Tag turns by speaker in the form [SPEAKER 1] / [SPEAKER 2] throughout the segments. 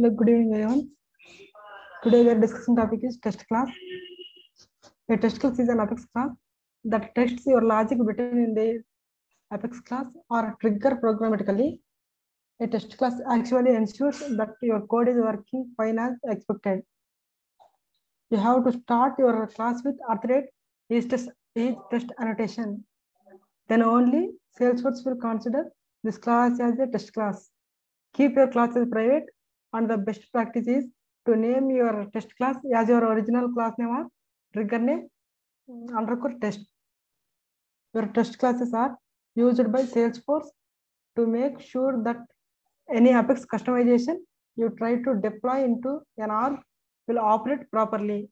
[SPEAKER 1] Hello, good evening, everyone. Today we are discussing topic is test class. A test class is an apex class that tests your logic written in the apex class or trigger programmatically. A test class actually ensures that your code is working fine as expected. You have to start your class with rate is test is test annotation. Then only Salesforce will consider this class as a test class. Keep your classes private and the best practice is to name your test class as your original class name or trigger name underscore test. Your test classes are used by Salesforce to make sure that any Apex customization you try to deploy into an org will operate properly.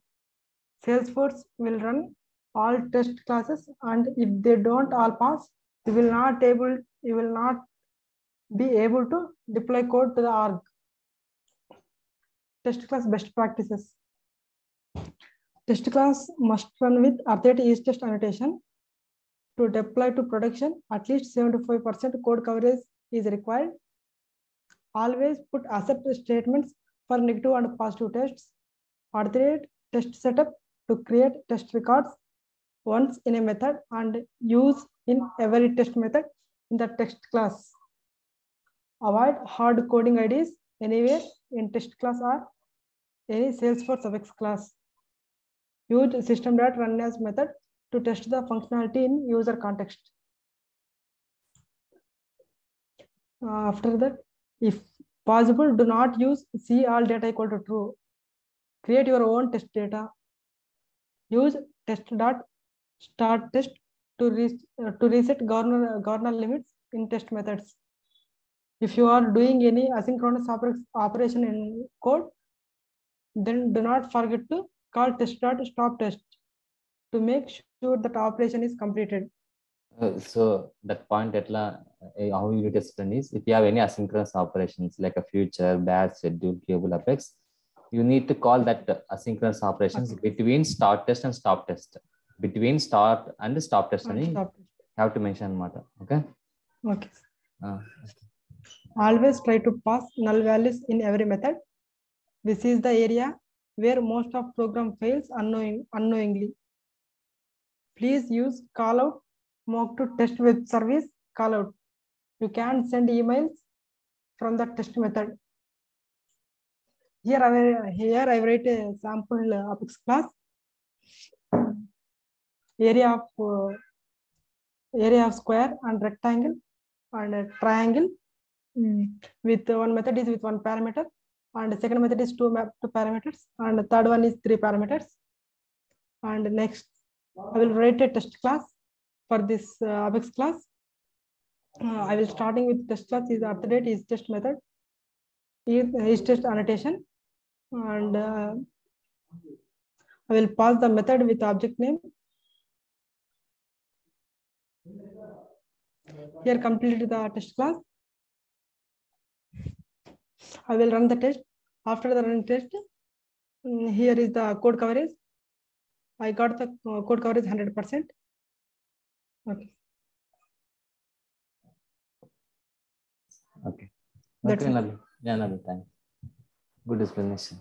[SPEAKER 1] Salesforce will run all test classes and if they don't all pass, you will not able you will not be able to deploy code to the org. Test class best practices. Test class must run with auth is test annotation. To deploy to production, at least 75% code coverage is required. Always put assert statements for negative and positive tests. Auth test setup to create test records once in a method and use in every test method in the test class. Avoid hard coding IDs anywhere in test class or any Salesforce Apex class. Use system.run as method to test the functionality in user context. Uh, after that, if possible, do not use see all data equal to true. Create your own test data. Use test dot start test to, uh, to reset governor, governor limits in test methods if you are doing any asynchronous operation in code then do not forget to call test stop test to make sure that operation is completed
[SPEAKER 2] uh, so that point at la, uh, how you test is if you have any asynchronous operations like a future batch schedulable apex you need to call that asynchronous operations
[SPEAKER 1] okay.
[SPEAKER 2] between start test and stop test between start and stop test
[SPEAKER 1] and stop. you
[SPEAKER 2] have to mention matter. okay
[SPEAKER 1] okay uh, Always try to pass null values in every method. This is the area where most of program fails unknowing, unknowingly. Please use callout mock to test web service callout. You can send emails from the test method. Here I here I write a sample uh, Apex class. Area of uh, area of square and rectangle and a triangle mm, with one method is with one parameter and the second method is two two parameters and the third one is three parameters. And next i will write a test class for this uh, apex class. Uh, i will starting with test class is after is test method is, is test annotation. And uh, i will pass the method with object name. Here complete the test class I will run the test. After the run test, mm, here is the code coverage. I got the uh, code coverage 100%. Okay.
[SPEAKER 2] Okay.
[SPEAKER 1] That's okay,
[SPEAKER 2] Nabil. Yeah, Nabil, thanks. Good explanation.